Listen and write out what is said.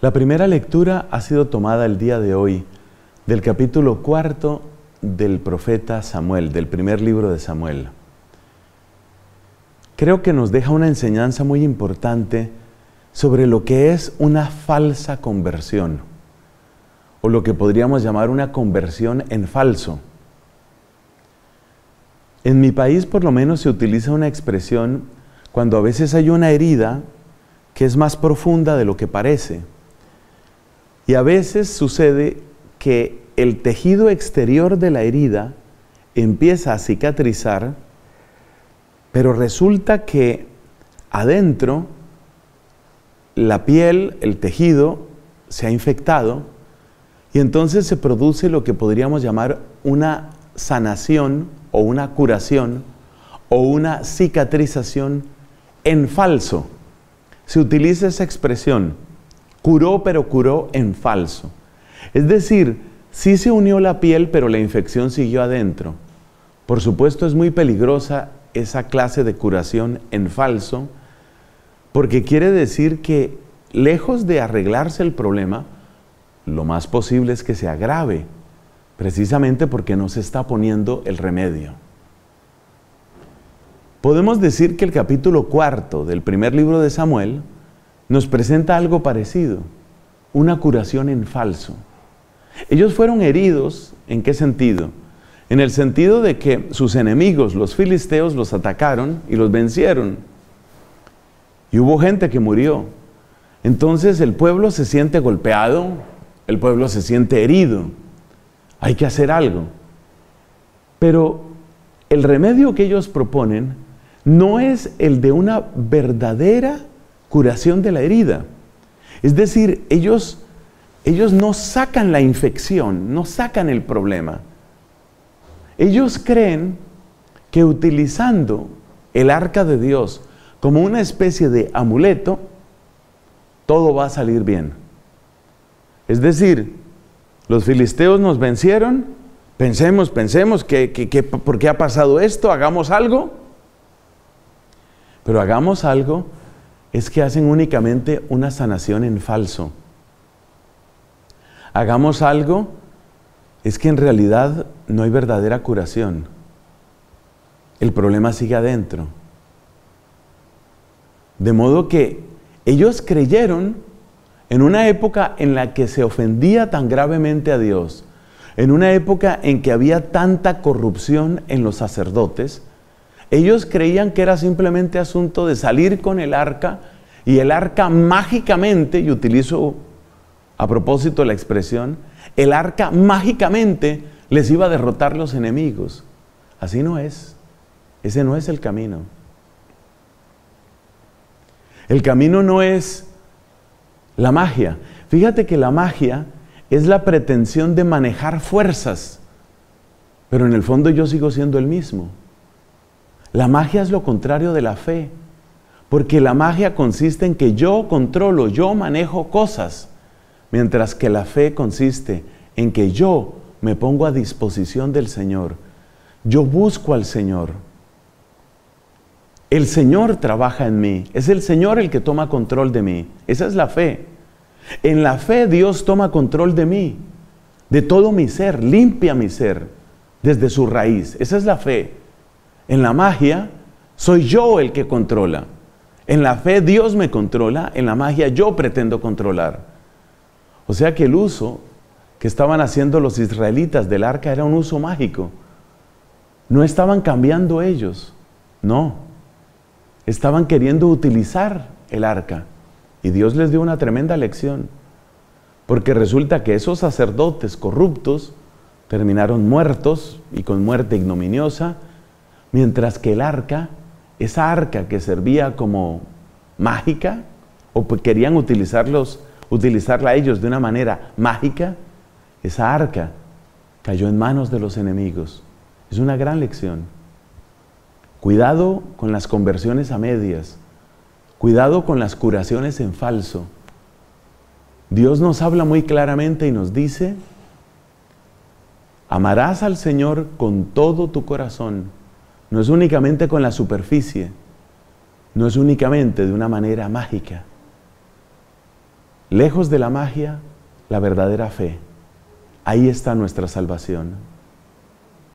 La primera lectura ha sido tomada el día de hoy del capítulo cuarto del profeta Samuel, del primer libro de Samuel. Creo que nos deja una enseñanza muy importante sobre lo que es una falsa conversión, o lo que podríamos llamar una conversión en falso. En mi país por lo menos se utiliza una expresión cuando a veces hay una herida que es más profunda de lo que parece. Y a veces sucede que el tejido exterior de la herida empieza a cicatrizar, pero resulta que adentro la piel, el tejido, se ha infectado y entonces se produce lo que podríamos llamar una sanación o una curación o una cicatrización en falso. Se utiliza esa expresión Curó, pero curó en falso. Es decir, sí se unió la piel, pero la infección siguió adentro. Por supuesto es muy peligrosa esa clase de curación en falso, porque quiere decir que lejos de arreglarse el problema, lo más posible es que se agrave, precisamente porque no se está poniendo el remedio. Podemos decir que el capítulo cuarto del primer libro de Samuel nos presenta algo parecido, una curación en falso. Ellos fueron heridos, ¿en qué sentido? En el sentido de que sus enemigos, los filisteos, los atacaron y los vencieron. Y hubo gente que murió. Entonces el pueblo se siente golpeado, el pueblo se siente herido. Hay que hacer algo. Pero el remedio que ellos proponen no es el de una verdadera curación de la herida. Es decir, ellos, ellos no sacan la infección, no sacan el problema. Ellos creen que utilizando el arca de Dios como una especie de amuleto, todo va a salir bien. Es decir, los filisteos nos vencieron, pensemos, pensemos, que, que, ¿por qué ha pasado esto? Hagamos algo. Pero hagamos algo es que hacen únicamente una sanación en falso. Hagamos algo, es que en realidad no hay verdadera curación. El problema sigue adentro. De modo que ellos creyeron en una época en la que se ofendía tan gravemente a Dios, en una época en que había tanta corrupción en los sacerdotes, ellos creían que era simplemente asunto de salir con el arca y el arca mágicamente, y utilizo a propósito la expresión, el arca mágicamente les iba a derrotar los enemigos. Así no es. Ese no es el camino. El camino no es la magia. Fíjate que la magia es la pretensión de manejar fuerzas, pero en el fondo yo sigo siendo el mismo. La magia es lo contrario de la fe, porque la magia consiste en que yo controlo, yo manejo cosas, mientras que la fe consiste en que yo me pongo a disposición del Señor, yo busco al Señor. El Señor trabaja en mí, es el Señor el que toma control de mí, esa es la fe. En la fe Dios toma control de mí, de todo mi ser, limpia mi ser desde su raíz, esa es la fe. En la magia soy yo el que controla. En la fe Dios me controla, en la magia yo pretendo controlar. O sea que el uso que estaban haciendo los israelitas del arca era un uso mágico. No estaban cambiando ellos, no. Estaban queriendo utilizar el arca. Y Dios les dio una tremenda lección. Porque resulta que esos sacerdotes corruptos terminaron muertos y con muerte ignominiosa Mientras que el arca, esa arca que servía como mágica, o querían utilizarlos, utilizarla ellos de una manera mágica, esa arca cayó en manos de los enemigos. Es una gran lección. Cuidado con las conversiones a medias. Cuidado con las curaciones en falso. Dios nos habla muy claramente y nos dice, amarás al Señor con todo tu corazón no es únicamente con la superficie, no es únicamente de una manera mágica. lejos de la magia, la verdadera fe. Ahí está nuestra salvación.